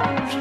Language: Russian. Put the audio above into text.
you